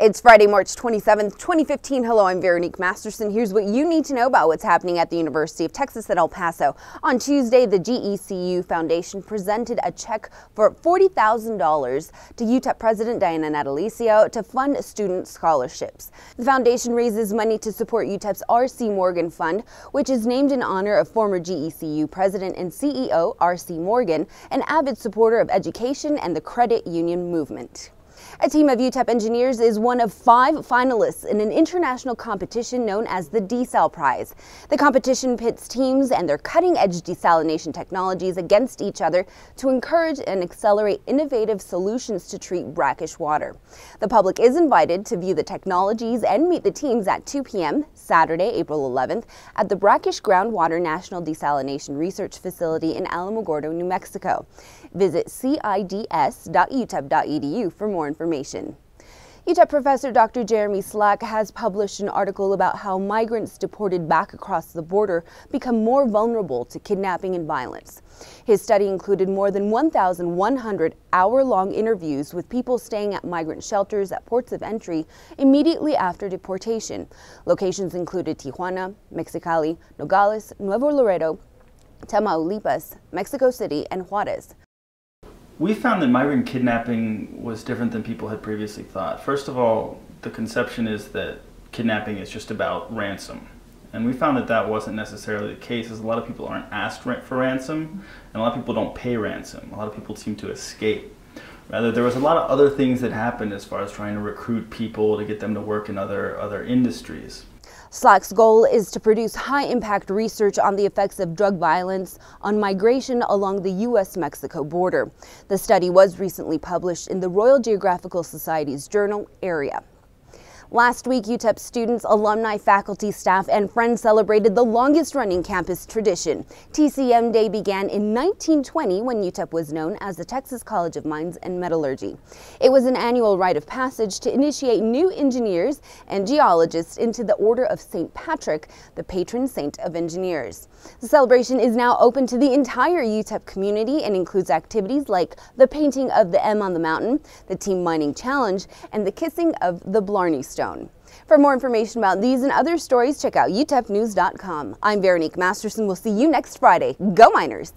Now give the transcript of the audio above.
It's Friday, March 27th, 2015. Hello, I'm Veronique Masterson. Here's what you need to know about what's happening at the University of Texas at El Paso. On Tuesday, the GECU Foundation presented a check for $40,000 to UTEP President Diana Natalicio to fund student scholarships. The foundation raises money to support UTEP's R.C. Morgan Fund, which is named in honor of former GECU President and CEO R.C. Morgan, an avid supporter of education and the credit union movement. A team of UTEP engineers is one of five finalists in an international competition known as the DESAL Prize. The competition pits teams and their cutting-edge desalination technologies against each other to encourage and accelerate innovative solutions to treat brackish water. The public is invited to view the technologies and meet the teams at 2 p.m. Saturday, April 11th at the Brackish Groundwater National Desalination Research Facility in Alamogordo, New Mexico. Visit cids.utep.edu for more information. UTEP professor Dr. Jeremy Slack has published an article about how migrants deported back across the border become more vulnerable to kidnapping and violence. His study included more than 1,100 hour-long interviews with people staying at migrant shelters at ports of entry immediately after deportation. Locations included Tijuana, Mexicali, Nogales, Nuevo Laredo, Tamaulipas, Mexico City, and Juarez. We found that migrant kidnapping was different than people had previously thought. First of all, the conception is that kidnapping is just about ransom. And we found that that wasn't necessarily the case, as a lot of people aren't asked for ransom, and a lot of people don't pay ransom. A lot of people seem to escape. Rather, there was a lot of other things that happened as far as trying to recruit people to get them to work in other, other industries. Slack's goal is to produce high-impact research on the effects of drug violence on migration along the U.S.-Mexico border. The study was recently published in the Royal Geographical Society's journal, Area. Last week, UTEP students, alumni, faculty, staff, and friends celebrated the longest running campus tradition. TCM Day began in 1920 when UTEP was known as the Texas College of Mines and Metallurgy. It was an annual rite of passage to initiate new engineers and geologists into the Order of St. Patrick, the patron saint of engineers. The celebration is now open to the entire UTEP community and includes activities like the painting of the M on the mountain, the Team Mining Challenge, and the kissing of the Blarney Stone. For more information about these and other stories, check out utepnews.com. I'm Veronique Masterson. We'll see you next Friday. Go Miners!